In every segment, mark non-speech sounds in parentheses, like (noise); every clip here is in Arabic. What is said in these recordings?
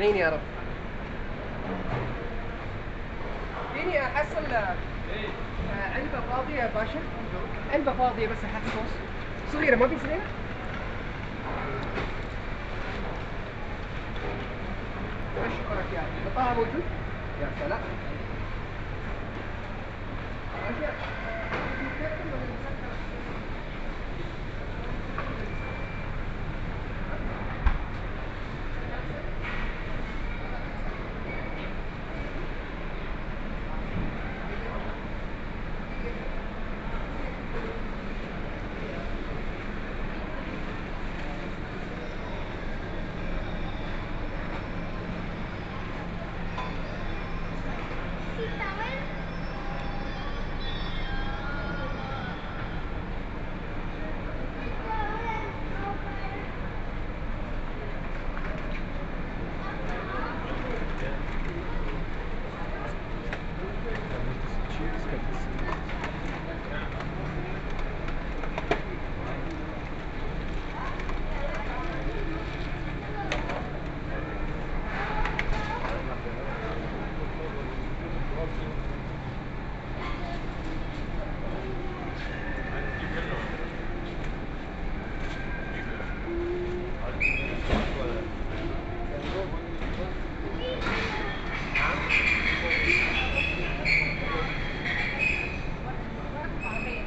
اجمعين يا رب. فيني أحصل آه، علبة فاضية يا باشا؟ علبة فاضية بس أحط صوص صغيرة ما في صغيرة؟ اشكرك يا أخي. الطعام موجود؟ يا سلام.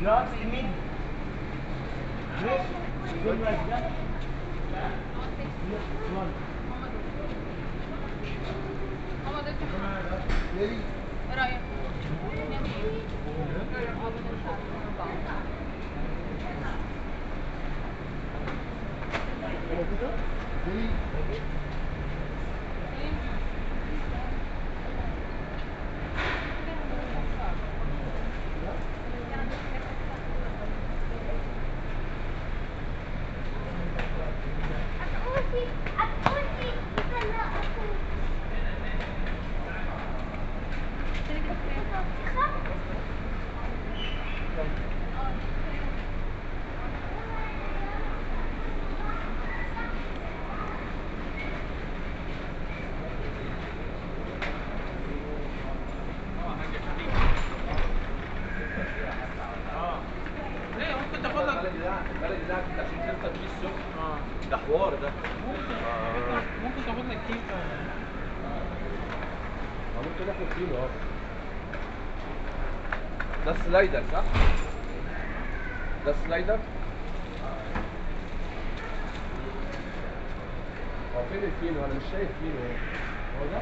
Drugs, you mean? Yes. Good like that. Yes, one. Where are you? Slider, ne? Das ist leider. wenn ich viel, weil ich schäf oder?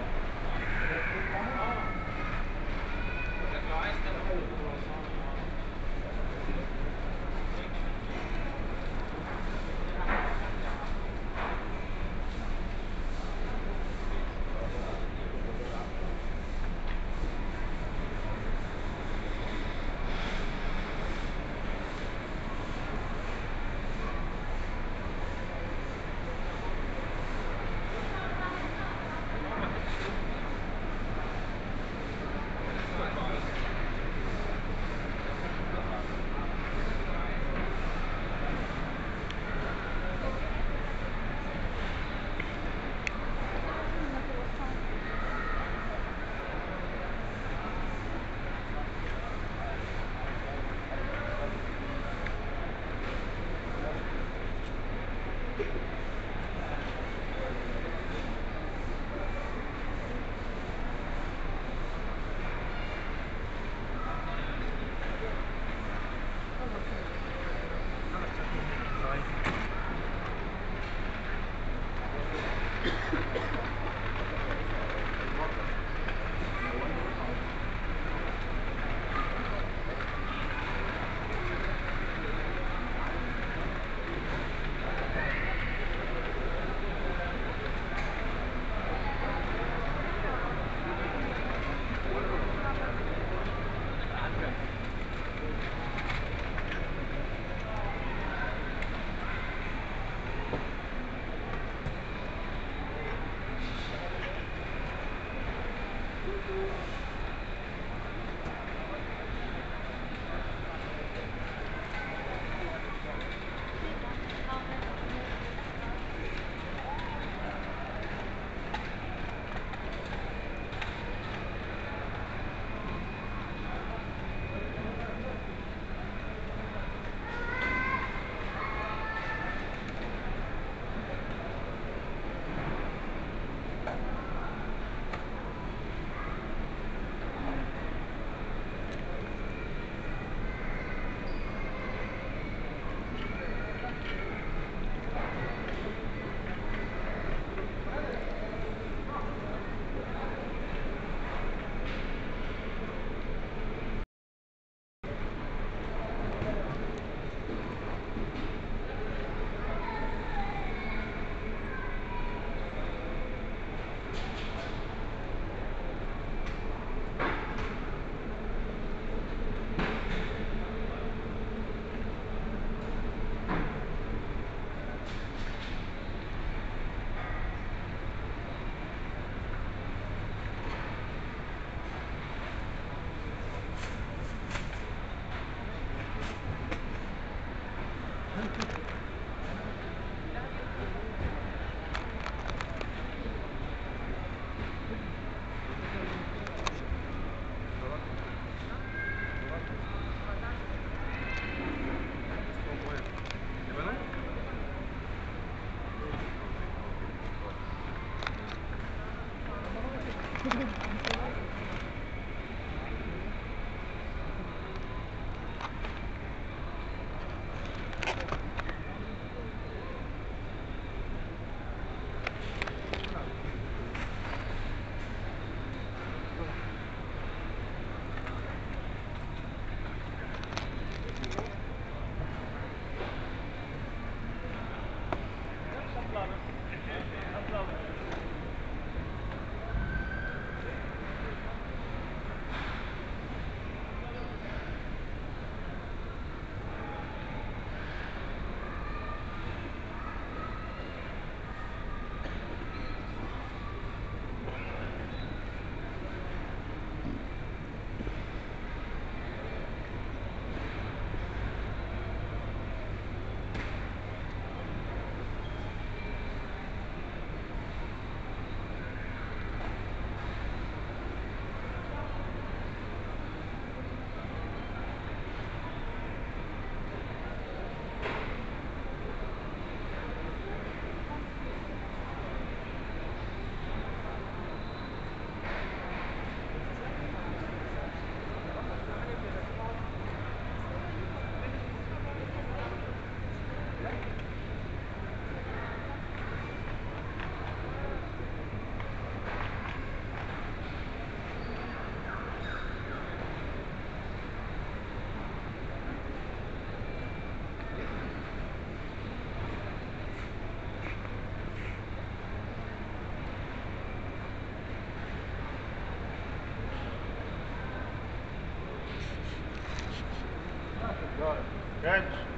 Good.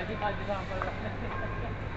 Hadi hadi lan. (laughs)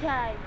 time.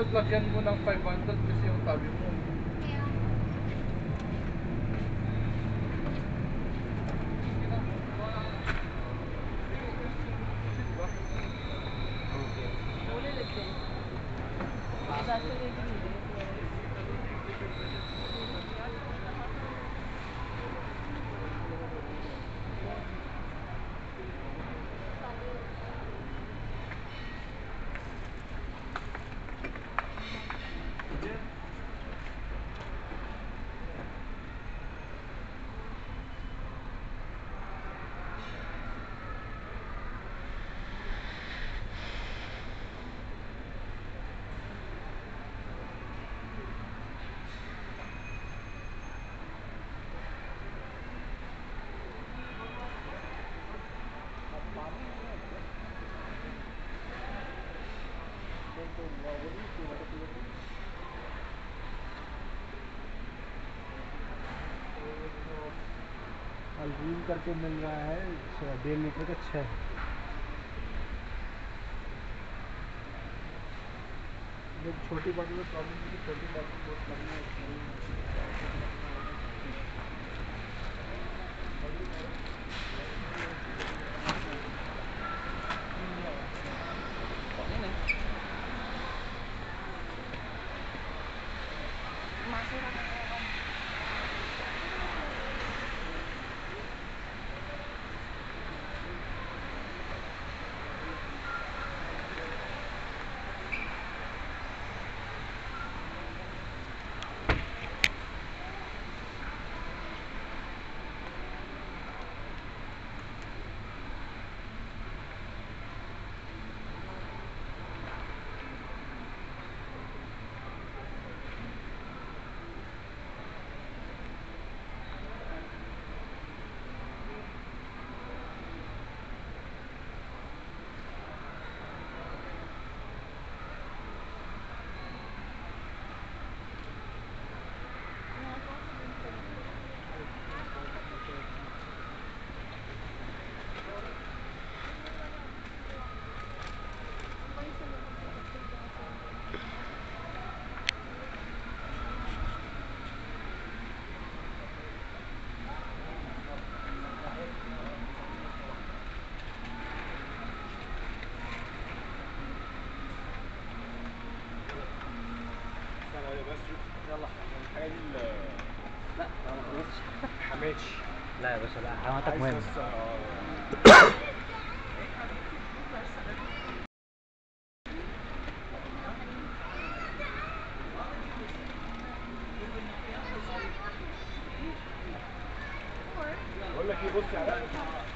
pinudlagyan mo ng अल्जीम करके मिल रहा है डेढ़ लीटर का छः जब छोटी बॉटल में प्रॉब्लम है छोटी बॉटल बहुत नहीं है لا حماتش لا يا باشا لا حماتك مهمة بقول لك إيه بص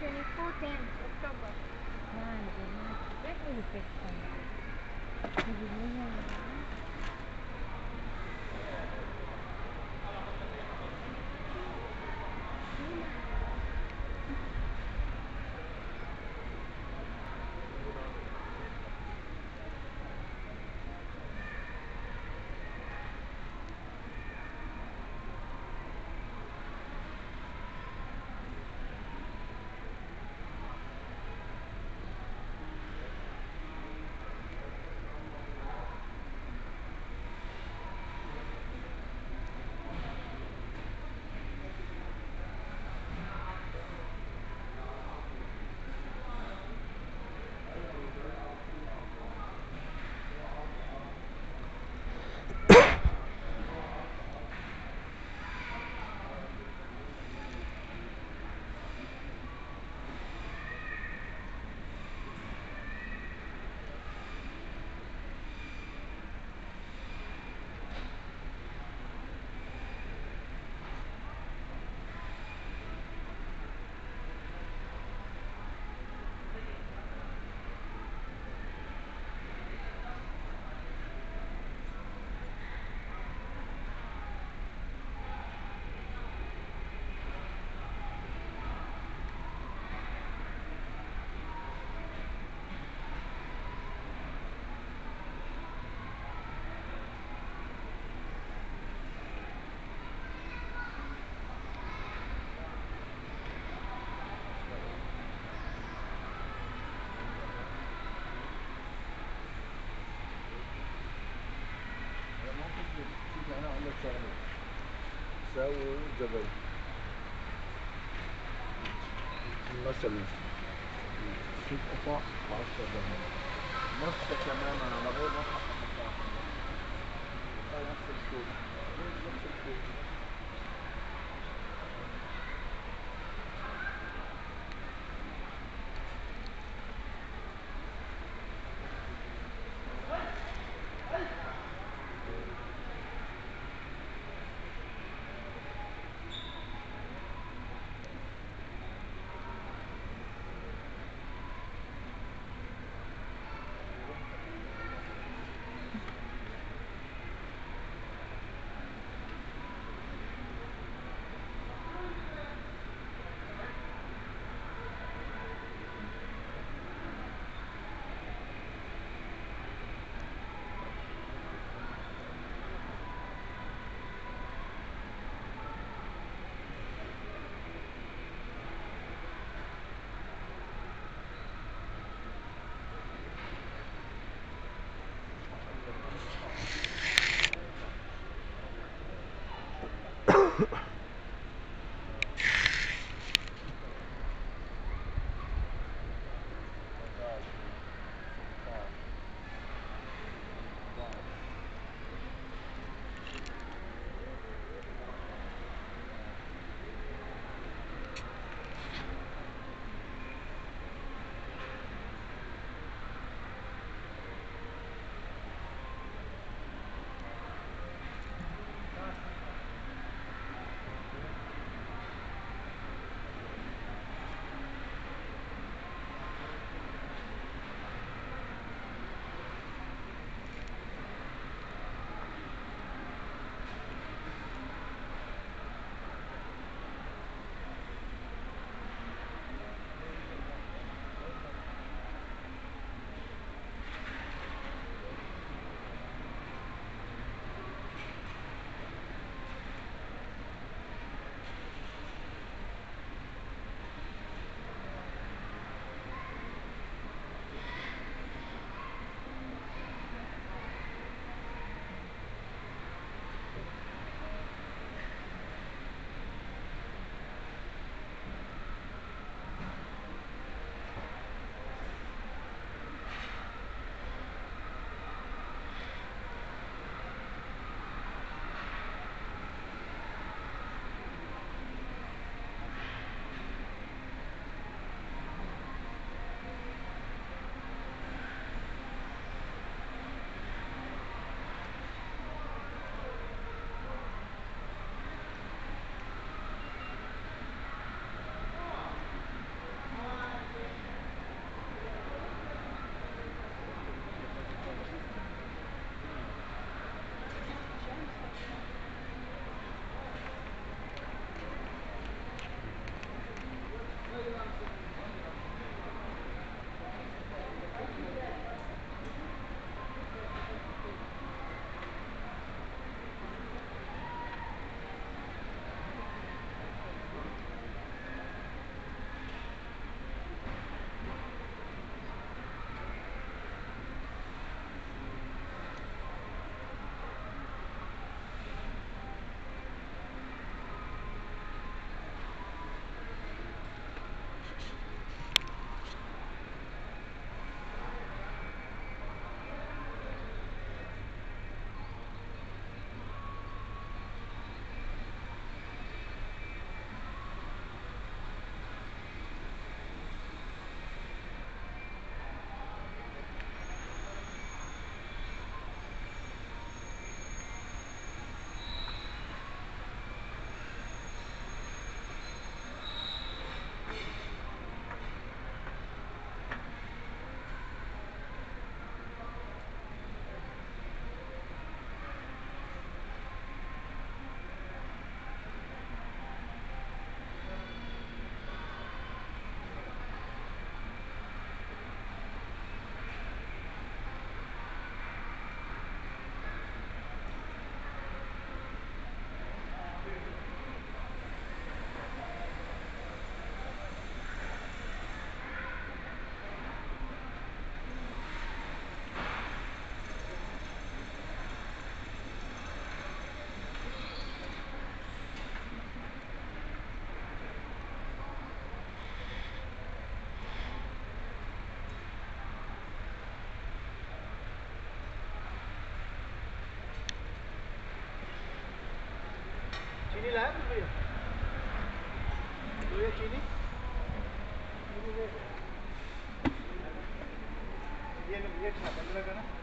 2024 10th October. Man, man. Let me look at some. أنا لك شغله ساووا جبل مثلا ست قطع ب 10 درهم نفس تماما على غير चीनी लाया कुछ भैया? तो ये चीनी? ये ये पंद्रह का ना